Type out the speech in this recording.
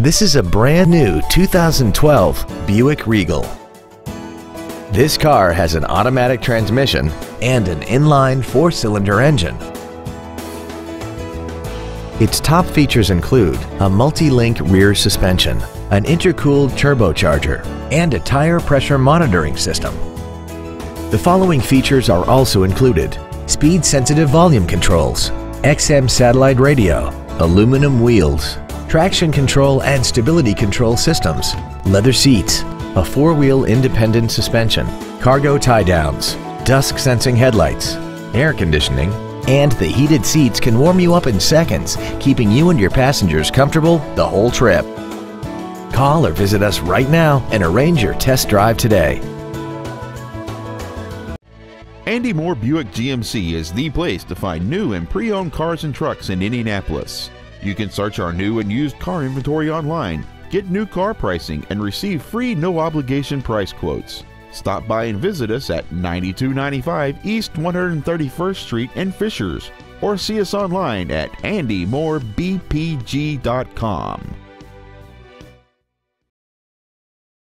This is a brand new 2012 Buick Regal. This car has an automatic transmission and an inline four-cylinder engine. Its top features include a multi-link rear suspension, an intercooled turbocharger, and a tire pressure monitoring system. The following features are also included. Speed-sensitive volume controls, XM satellite radio, aluminum wheels, traction control and stability control systems, leather seats, a four-wheel independent suspension, cargo tie-downs, dusk sensing headlights, air conditioning, and the heated seats can warm you up in seconds, keeping you and your passengers comfortable the whole trip. Call or visit us right now and arrange your test drive today. Andy Mohr Buick GMC is the place to find new and pre-owned cars and trucks in Indianapolis. You can search our new and used car inventory online, get new car pricing, and receive free no obligation price quotes. Stop by and visit us at 9295 East 131st Street in Fishers or see us online at andymohrbpg.com.